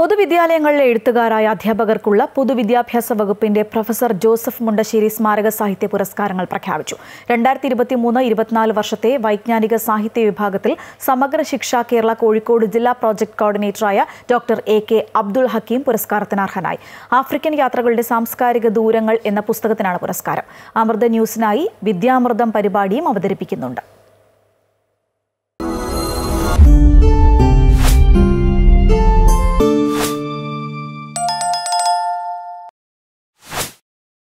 പൊതുവിദ്യാലയങ്ങളിലെ എഴുത്തുകാരായ അധ്യാപകർക്കുള്ള പൊതുവിദ്യാഭ്യാസ വകുപ്പിന്റെ professor Joseph Mundassery സ്മാരക സാഹിത്യ പുരസ്കാരങ്ങൾ പ്രഖ്യാപിച്ചു. രണ്ടായിരത്തി ഇരുപത്തിമൂന്ന് ഇരുപത്തിനാല് വർഷത്തെ വൈജ്ഞാനിക സാഹിത്യ വിഭാഗത്തിൽ സമഗ്ര ശിക്ഷ കേരള കോഴിക്കോട് ജില്ലാ project കോർഡിനേറ്ററായ doctor A K Abdul Hakeem പുരസ്കാരത്തിന് അർഹനായി ആഫ്രിക്കൻ യാത്രകളുടെ സാംസ്കാരിക ദൂരങ്ങൾ എന്ന പുസ്തകത്തിനാണ് പുരസ്കാരം. അമൃത ന്യൂസിനായി വിദ്യാമൃതം പരിപാടിയും അവതരിപ്പിക്കുന്നുണ്ട്.